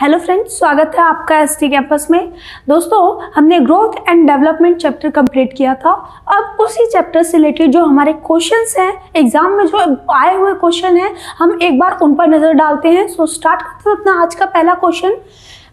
Hello friends, स्वागत है आपका एस टी कैंपस में। दोस्तों, हमने growth and development chapter complete किया था। अब उसी चैप्टर से रिलेटेड जो हमारे क्वेश्चंस हैं एग्ज़ाम में जो आए हुए क्वेश्चन हैं, हम एक बार उन पर नज़र डालते हैं। सो स्टार्ट करते हैं अपना आज का पहला क्वेश्चन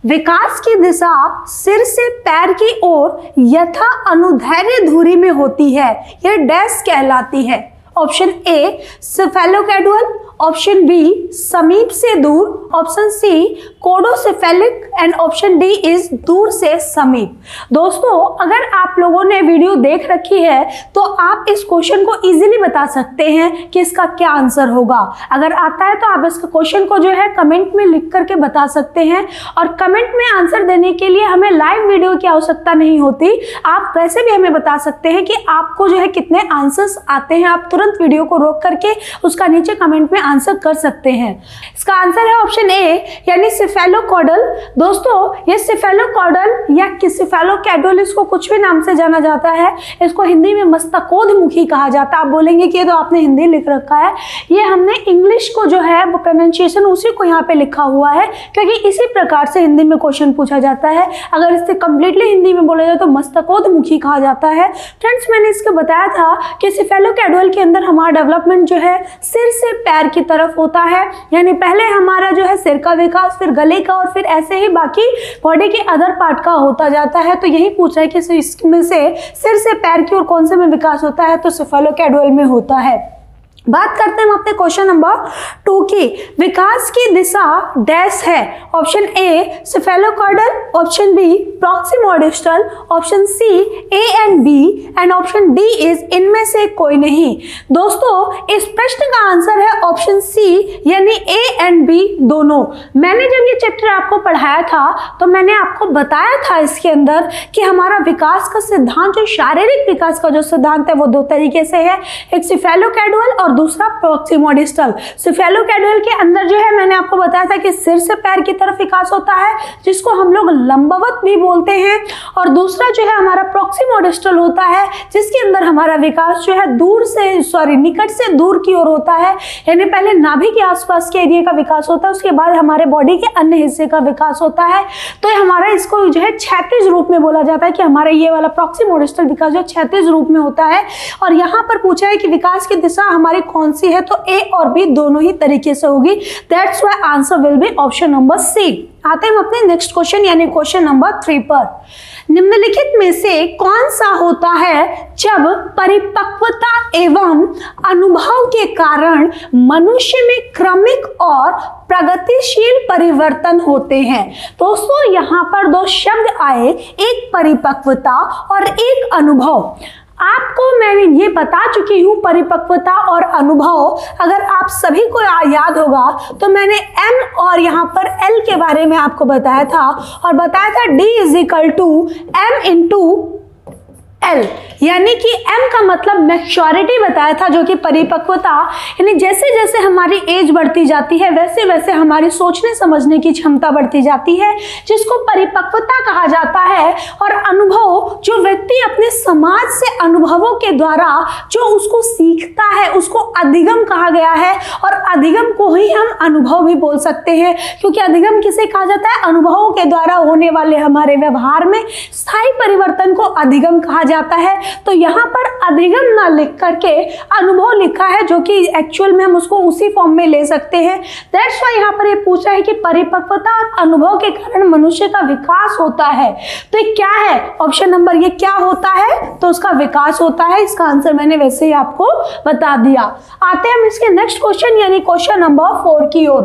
विकास की दिशा सिर से पैर की ओर यथा अनुधैर्य धुरी में होती है, यह डैश कहलाती है। Option A cephalocaudal option B समीप से दूर. Option C caudocephalic. And option D is दूर से समीप. दोस्तों, अगर आप लोगों ने वीडियो देख रखी है तो आप इस क्वेश्चन को इजीली बता सकते हैं कि इसका क्या आंसर होगा. अगर आता है तो आप इस क्वेश्चन को जो है कमेंट में लिख करके बता सकते हैं. और कमेंट में आंसर देने के लिए हमें लाइव वीडियो की आवश्यकता नहीं होती. आप वैसे भी हमें बता सकते हैं कि आपको जो है कितने आंसर्स आते हैं. आप तुरंत वीडियो को रोक करके उसका नीचे कमेंट में आंसर कर सकते हैं। इसका आंसर है ऑप्शन ए, यानी सिफेलोकॉडल। दोस्तों, ये सिफेलोकॉडल या सिफेलोकैडल इसको कुछ भी नाम से जाना जाता है, इसको हिंदी में मस्तकोधमुखी कहा जाता है। आप बोलेंगे कि ये तो आपने हिंदी लिख रखा है। ये हमने इंग्लिश को जो है, वो प्रोनाउंसिएशन उसी को यहाँ पे लिखा हुआ है, क्योंकि इसी प्रकार से हिंदी में क्वेश्चन पूछा जाता है। अगर इसे कंप्लीटली हिंदी में बोला जाए तो मस्तकोधमुखी कहा जाता है। फ्रेंड्स, मैंने इसको बताया था कि सिफेलोकैडुअल के अंदर हमारा डेवलपमेंट जो है, सिर से पैर की तरफ़ होता है। यानी पहले हमारा जो है सिर का विकास, फिर गले का और फिर ऐसे ही बाकी बॉडी के अदर पार्ट का होता जाता है। तो यही पूछा है कि इसमें से सिर से पैर की और कौन से में विकास होता है? तो सिफेलोकैडुअल में होता है। बात करते हैं हम अपने क्वेश्चन नंबर टू की। विकास की दिशा डैश है, option A cephalocaudal option B proximodistal option C A and B and option D is इनमें से कोई नहीं। दोस्तों, इस प्रश्न का आंसर है ऑप्शन सी यानी ए एंड बी दोनों। मैंने जब ये चैप्टर आपको पढ़ाया था तो मैंने आपको बताया था इसके अंदर कि हमारा विकास का सिद्धांत, जो शारीरिक विकास का जो सिद्धांत है, वो दो तरीके से है। एक सिफेलोकैडुअल और दूसरा प्रोक्सीमोडिस्टल सिफेलोकैडुअल के अंदर जो है, मैंने आपको बताया था कि सिर से पैर की तरफ़ विकास होता है, जिसको हम लोग लंबवत भी बोलते हैं। और दूसरा जो है, हमारा प्रोक्सीमोडिस्टल होता है, जिसके अंदर हमारा विकास जो है, दूर से सॉरी निकट से दूर की ओर होता है। यानी पहले नाभि के आसपास के एरिया का विकास होता है, उसके बाद हमारे बॉडी के अन्य हिस्से का विकास होता है। तो हमारा इसको जो है, क्षैतिज रूप में बोला जाता है कि हमारा ये वाला प्रोक्सीमोडिस्टल विकास जो है, क्षैतिज रूप में होता है। और यहाँ पर पूछा है कि विकास की दिशा हमारी कौन सी है? तो ए और बी दोनों ही तरीके से होगी। That's why answer will be option number C आते हैं हम अपने नेक्स्ट क्वेश्चन यानी क्वेश्चन नंबर थ्री पर। निम्नलिखित में से कौन सा होता है जब परिपक्वता एवं अनुभव के कारण मनुष्य में क्रमिक और प्रगतिशील परिवर्तन होते हैं? दोस्तों, यहाँ पर दो शब्द आए, एक परिपक्वता और एक अनुभव। आपको मैं ये बता चुकी हूँ परिपक्वता और अनुभव। अगर आप सभी को याद होगा तो मैंने एम और यहाँ पर एल के बारे में आपको बताया था। और बताया था D is equal to M into L यानी कि एम का मतलब मैच्योरिटी बताया था जो कि परिपक्वता, यानी जैसे जैसे हमारी एज बढ़ती जाती है, वैसे वैसे हमारी सोचने समझने की क्षमता बढ़ती जाती है, जिसको परिपक्वता कहा जाता है और अनुभव जो व्यक्ति अपने समाज से अनुभवों के द्वारा जो उसको सीखता है, उसको अधिगम कहा गया है और अधिगम को ही हम अनुभव भी बोल सकते हैं, क्योंकि अधिगम किसे कहा जाता है? अनुभवों के द्वारा होने वाले हमारे व्यवहार में स्थायी परिवर्तन को अधिगम कहा जाता है। तो यहाँ पर अधिगम ना लिख करके अनुभव लिखा है, जो कि एक्चुअल में हम उसको उसी फॉर्म में ले सकते हैं। दैट्स वाई यहाँ पर ये पूछा है कि परिपक्वता और अनुभव के कारण मनुष्य का विकास होता है। तो ये क्या है? ऑप्शन नंबर ये क्या होता है? तो उसका विकास होता है। इसका आंसर मैंने वैसे ही आपको बता दिया। आते हैं हम इसके नेक्स्ट क्वेश्चन यानी क्वेश्चन नंबर फोर की ओर।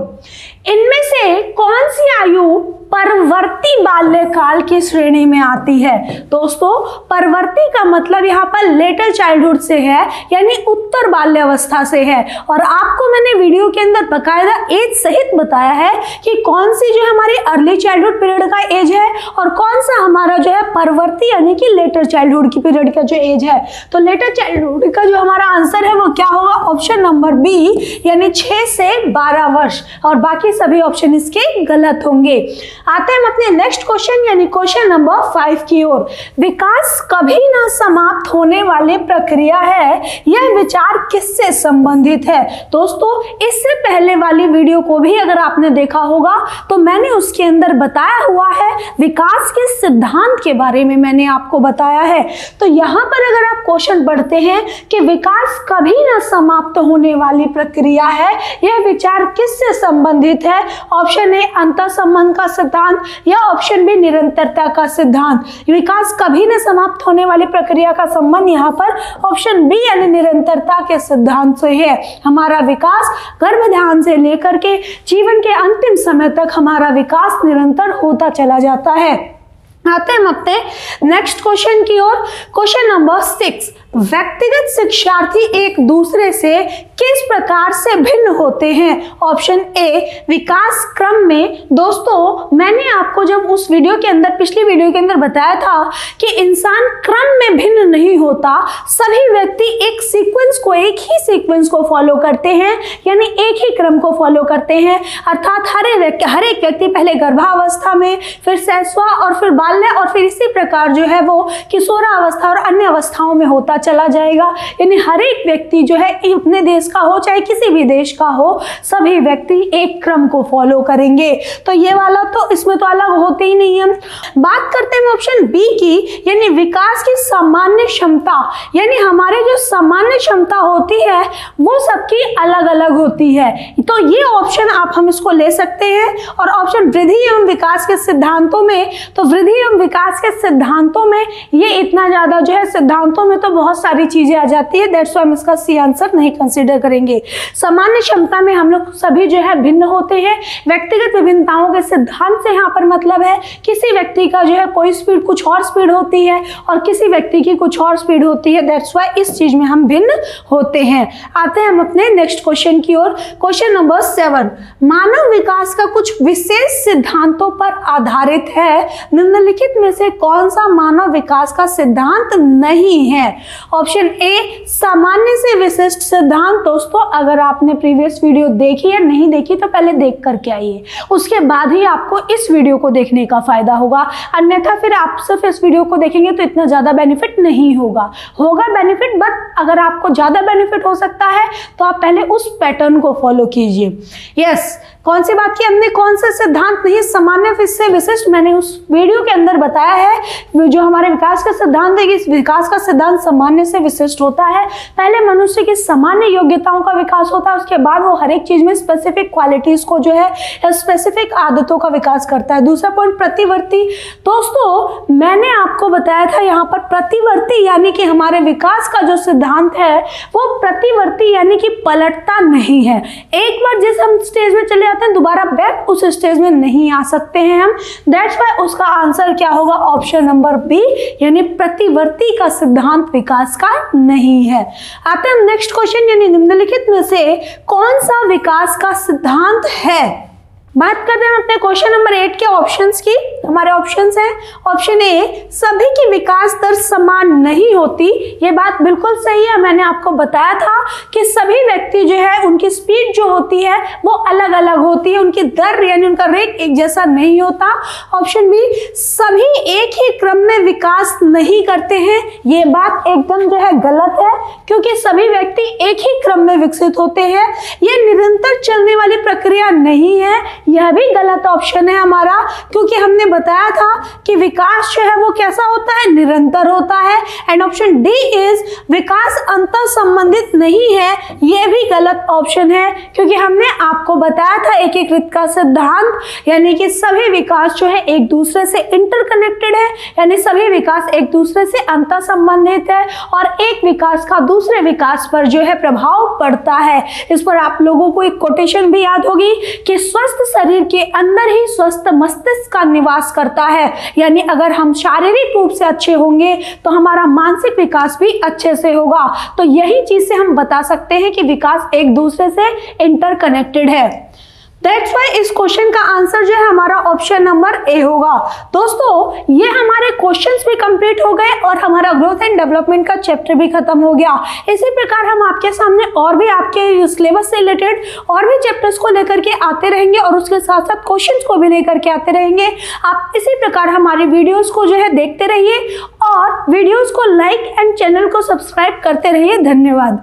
इनमें से कौन सी आयु परवर्ती बाल्यकाल की श्रेणी में आती है? दोस्तों, परवर्ती का मतलब यहाँ पर लेटर चाइल्डहुड से है, यानी उत्तर बाल्यावस्था से है। और आपको मैंने वीडियो के अंदर बकायदा एज सहित बताया है कि कौन सी जो हमारी अर्ली चाइल्डहुड पीरियड का एज है और कौन सा हमारा जो है परवर्ती, यानी कि लेटर चाइल्डहुड की पीरियड का जो एज है। तो लेटर चाइल्डहुड का जो हमारा आंसर है वो क्या होगा? ऑप्शन नंबर बी यानी छह से बारह वर्ष। और बाकी सभी ऑप्शन इसके गलत होंगे। आते हैं हम अपने नेक्स्ट क्वेश्चन यानी क्वेश्चन नंबर फाइव की ओर। विकास कभी ना समाप्त होने वाली प्रक्रिया है, यह विचार किससे संबंधित है? दोस्तों, इससे पहले वाली वीडियो को भी अगर आपने देखा होगा तो मैंने उसके अंदर बताया हुआ है, विकास के सिद्धांत के बारे में मैंने आपको बताया है। तो यहाँ पर अगर आप क्वेश्चन पढ़ते हैं कि विकास कभी ना समाप्त होने वाली प्रक्रिया है। यह विचार किससे संबंधित है? ऑप्शन ए अंत संबंध का सिद्धांत, या ऑप्शन बी निरंतरता का सिद्धांत? विकास कभी न समाप्त होने वाली प्रक्रिया का संबंध यहाँ पर ऑप्शन बी यानी निरंतरता के सिद्धांत से है। हमारा विकास गर्भ ध्यान से लेकर के जीवन के अंतिम समय तक हमारा विकास निरंतर होता चला जाता है। आते हैं अपने नेक्स्ट क्वेश्चन की ओर। क्वेश्चन नंबर सिक्स व्यक्तिगत शिक्षार्थी एक दूसरे से किस प्रकार से भिन्न होते हैं? ऑप्शन ए विकास क्रम में। दोस्तों, मैंने आपको जब उस वीडियो के अंदर, पिछली वीडियो के अंदर बताया था कि इंसान क्रम में भिन्न नहीं होता, सभी व्यक्ति एक सीक्वेंस को, एक ही सीक्वेंस को फॉलो करते हैं, यानी एक ही क्रम को फॉलो करते हैं। अर्थात हर एक हर एक व्यक्ति पहले गर्भावस्था में, फिर सैसवा और फिर बाल्य और फिर इसी प्रकार जो है वो किशोरावस्था और अन्य अवस्थाओं में होता चला जाएगा। यानी हर एक व्यक्ति जो है अपने देश का हो, चाहे किसी भी देश का हो, सभी व्यक्ति एक क्रम को फॉलो करेंगे। तो ये वाला तो इसमें तो अलग होते ही नहीं हम बात करते हैं ऑप्शन बी की, यानी विकास की सामान्य क्षमता। यानी हमारे जो सामान्य क्षमता होती है, वो सबकी अलग अलग होती है। तो ये ऑप्शन आप हम इसको ले सकते हैं और ऑप्शन वृद्धि एवं विकास के सिद्धांतों में तो वृद्धि एवं विकास के सिद्धांतों में ये इतना ज़्यादा जो है, सिद्धांतों में तो बहुत सारी चीज़ें आ जाती है। दैट्स हम इसका सी आंसर नहीं कंसिडर करेंगे। सामान्य क्षमता में हम लोग सभी जो है, भिन्न होते हैं। व्यक्तिगत विभिन्नताओं के सिद्धांत से यहाँ पर मतलब है, किसी व्यक्ति का जो है, कोई स्पीड कुछ और स्पीड होती है और किसी व्यक्ति की कुछ और स्पीड होती है। दैट्स वाई इस चीज़ में हम भिन्न होते हैं। आते हैं हम अपने नेक्स्ट क्वेश्चन की ओर। क्वेश्चन नंबर सेवन मानव विकास का कुछ विशेष सिद्धांतों पर आधारित है। निम्नलिखित में से कौन सा मानव विकास का सिद्धांत नहीं है? ऑप्शन ए सामान्य से विशिष्ट सिद्धांत। दोस्तों, अगर आपने प्रीवियस वीडियो देखी या नहीं देखी तो पहले देख करके आइए। उसके बाद ही आपको इस वीडियो को देखने का फ़ायदा होगा। अन्यथा फिर आप सिर्फ़ इस वीडियो को देखेंगे तो इतना ज़्यादा बेनिफिट नहीं होगा। होगा बेनिफिट, बट अगर आपको ज़्यादा बेनिफिट हो सकता है तो आप पहले उस पैटर्न को फॉलो कीजिए। यस, कौन सी बात की? हमने कौन से सिद्धांत नहीं, सामान्य विशिष्ट, मैंने उस वीडियो के अंदर बताया है जो हमारे विकास का सिद्धांत है कि इस विकास का सिद्धांत सामान्य से विशिष्ट होता है। पहले मनुष्य की सामान्य योग्यताओं का विकास होता है, उसके बाद वो हर एक चीज़ में स्पेसिफिक क्वालिटीज को जो है स्पेसिफिक आदतों का विकास करता है। दूसरा पॉइंट प्रतिवर्ती। दोस्तों, मैंने आपको बताया था यहाँ पर प्रतिवर्ती यानी कि हमारे विकास का जो सिद्धांत है, वो प्रतिवर्ती यानी कि पलटता नहीं है। एक बार जिस हम स्टेज में चले जाते हैं, दोबारा बैक उस स्टेज में नहीं आ सकते हैं हम। दैट्स वाई उसका आंसर क्या होगा? ऑप्शन नंबर बी यानी प्रतिवर्ती का सिद्धांत विकास का नहीं है। आते हैं नेक्स्ट क्वेश्चन यानी निम्नलिखित में से कौन सा विकास का सिद्धांत है? बात करते हैं अपने क्वेश्चन नंबर एट के ऑप्शंस की। हमारे ऑप्शंस हैं। ऑप्शन ए सभी की विकास दर समान नहीं होती। ये बात बिल्कुल सही है। मैंने आपको बताया था कि सभी व्यक्ति जो है, उनकी स्पीड जो होती है, वो अलग अलग होती है। उनकी दर यानी उनका रेट एक जैसा नहीं होता। ऑप्शन बी सभी एक ही क्रम में विकास नहीं करते हैं। ये बात एकदम जो है गलत है, क्योंकि सभी व्यक्ति एक ही क्रम में विकसित होते हैं। ये निरंतर चलने वाली प्रक्रिया नहीं है। यह भी गलत ऑप्शन है हमारा, क्योंकि हमने बताया था कि विकास जो है वो कैसा होता है? निरंतर होता है। एंड ऑप्शन डी इज़ विकास अंतर संबंधित नहीं है। यह भी गलत ऑप्शन है, क्योंकि हमने आपको बताया था एकीकृत का सिद्धांत, यानी कि सभी विकास जो है एक दूसरे से इंटरकनेक्टेड है, यानी सभी विकास एक दूसरे से अंतर संबंधित है, और एक विकास का दूसरे विकास पर जो है प्रभाव पड़ता है। इस पर आप लोगों को एक कोटेशन भी याद होगी कि स्वस्थ शरीर के अंदर ही स्वस्थ मस्तिष्क का निवास करता है। यानी अगर हम शारीरिक रूप से अच्छे होंगे तो हमारा मानसिक विकास भी अच्छे से होगा। तो यही चीज़ से हम बता सकते हैं कि विकास एक दूसरे से इंटरकनेक्टेड है। दैट्स वाई इस क्वेश्चन का आंसर जो है हमारा ऑप्शन नंबर ए होगा। दोस्तों, ये हमारे क्वेश्चंस भी कंप्लीट हो गए और हमारा ग्रोथ एंड डेवलपमेंट का चैप्टर भी खत्म हो गया। इसी प्रकार हम आपके सामने और भी आपके सिलेबस से रिलेटेड और भी चैप्टर्स को लेकर के आते रहेंगे और उसके साथ साथ क्वेश्चन को भी लेकर के आते रहेंगे। आप इसी प्रकार हमारी वीडियोज़ को जो है देखते रहिए और वीडियोज़ को लाइक एंड चैनल को सब्सक्राइब करते रहिए। धन्यवाद।